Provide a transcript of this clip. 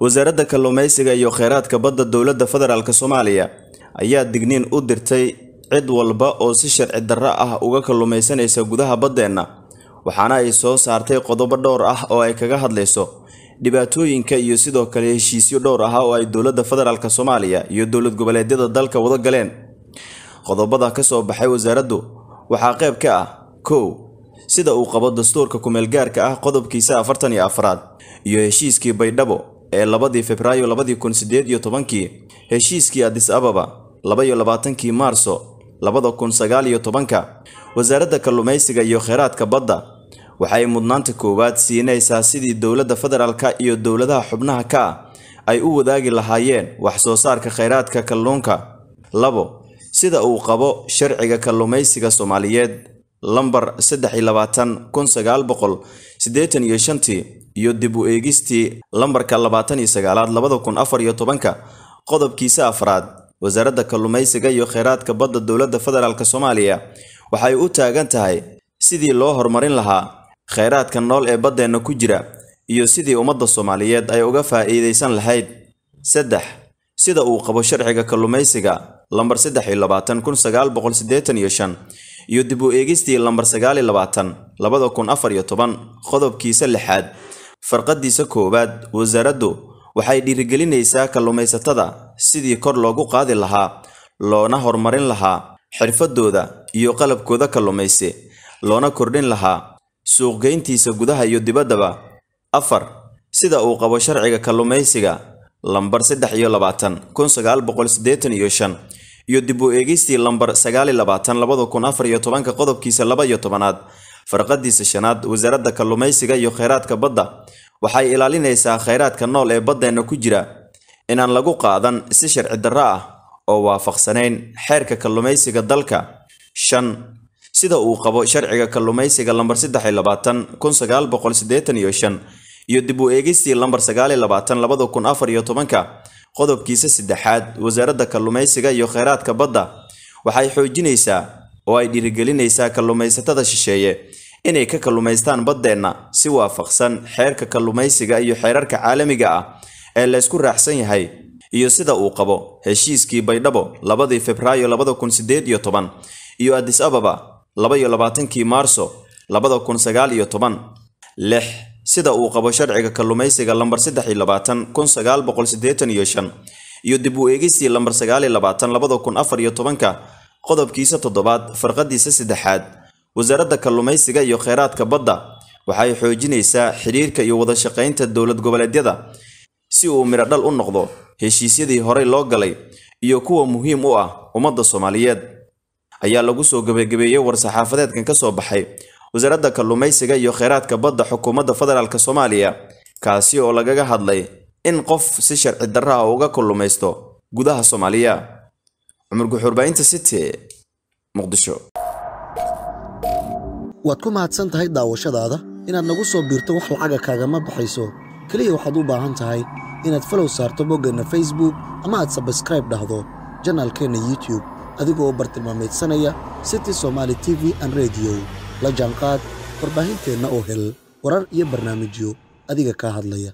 wasaaradda kalluumaysiga iyo kheyraadka badda dowladda federaalk soomaaliya ayaa digniin u dirtay cid walba oo si sharci darro ah uga kalluumaysanaysa gudaha baddeenna waxaana ay soo saartay qodobo dhowr ah oo ay kaga hadlayso. Dhibaatooyinka iyo sidoo kale heshiisyo dhowr ah oo ay dowladda federaalk soomaaliya iyo dowlad goboleedyada dalka wada galeen. Qodobada ka soo baxay wasaaraddu waxaa qayb ka ah kow sida uu qabo dastuurka kumeelgaarka ah qodobkiisa afartan iyo afraad iyo heshiiskii baydhabo ee labadii febraayo labadii kun sideed iyo tobankii heshiiskii adis ababa laba iyo labaatankii maarso labada kun sagaal iyo tobanka wasaaradda kalluumaysiga iyo kheyraadka badda waxay mudnaanta koowaad siinaysaa sidii dowladda federaalka iyo dowladaha xubnaha ka ah ay u wadaagi lahaayeen wax soo saarka kheyraadka kalluunka. Labo sida uu qabo sharciga kalluumaysiga soomaaliyeed lambar saddex iyo dib u eegistii lambarka labaatan iyo sagaalaad labada kun afar iyo tobanka qodobkiisa afraad wasaaradda kalluumaysiga iyo kheyraadka badda dowladda federaalk soomaaliya waxay u taagan tahay sidii loo horumarin lahaa kheyraadka nool ee baddeenna ku jira iyo sidii ummadda soomaaliyeed ay uga faa'iidaysan lahayd. Saddex sida uu qabo sharciga kalluumaysiga lambar saddex iyo labaatan kun sagaal boqol siddeetan iyo shan iyo dib u eegistii lambar sagaal iyo labaatan labada kun afar iyo toban qodobkiisa lixaad. Farqadiisa koowaad wasaaraddu waxay dhiirigelinaysaa kalluumaysatada sidii kor loogu qaadi lahaa loona horumarin lahaa xirfadooda iyo qalabkooda kalluumaysi loona kordhin lahaa suuqgeyntiisa gudaha iyo dibaddaba. Afar sida uu qabo sharciga kalluumaysiga lambar saddex iyo labaatan kun sagaal boqol siddeetan iyo shan iyo dib u eegistii lambar qodobkiisa laba iyo tobanaad. Farqadiisa shanaad wasaaradda kalluumaysiga iyo kheyraadka badda waxay ilaalinaysaa kheyraadka nool ee baddeenna ku jira. Inaan lagu qaadan si sharci darro ah oo waafaqsanayn xeerka kalluumaysiga dalka. Shan sida uu qabo sharciga kalluumaysiga lambar saddex iyo labaatan kun sagaal boqol siddeetan iyo shan iyo dib u eegistii lambar sagaal iyo labaatan labada kun afar iyo tobanka qodobkiisa saddexaad wasaaradda kalluumaysiga iyo kheyraadka badda waxay xoojinaysaa oo ay dhiirigelinaysaa kalluumaysatada shisheeye inay ka kalluumaystaan baddeenna si waafaqsan xeerka kalluumaysiga iyo xeerarka caalamiga ah ee laysku raacsan yahay iyo sida uu qabo heshiiskii baydhabo labadii febraayo labada kun sideed iyo toban iyo adis ababa laba labaatankii maarso labada kun sagaal iyo toban lix sida uu qabo sharciga kalluumaysiga lambar saddex iyo labaatan kun sagaal boqol siddeetan iyo shan iyo dib u eegistii lambar sagaal iyo labaatan labada kun afar iyo tobanka qodobkiisa toddobaad farqadiisa saddexaad wasaaradda kalluumaysiga iyo kheyraadka badda waxay xoojinaysaa xidhiirka iyo wada shaqaynta dowlad goboleedyada si uu midho dhal u noqdo heshiisyadii horey loo galay iyo kuwa muhiim u ah ummadda soomaaliyeed. Ayaa lagu soo gebagabeeyey war-saxaafadeedkan ka soo baxay wasaaradda kalluumaysiga iyo kheyraadka badda xukuumadda federaalk soomaaliya kaasi oo lagaga hadlay in qof si sharci darro ah uga kalluumaysto gudaha soomaaliya. Cumar city muqdisho. Waad ku mahadsan tahay daawashadaada? Inaad nagu soo biirto wax lacaga kaagama baxayso. Keliya waxaad u baahan tahay inaad falow saarto boggeenna facebook ama aad sabskraib dhahdo janaalkeenna youtube adigoo bartilmaameedsanaya city somaali t v an rediyo la jaanqaad warbaahinteenna oo hel warar iyo barnaamijyo adiga kaa hadlaya